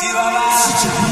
Si va, va.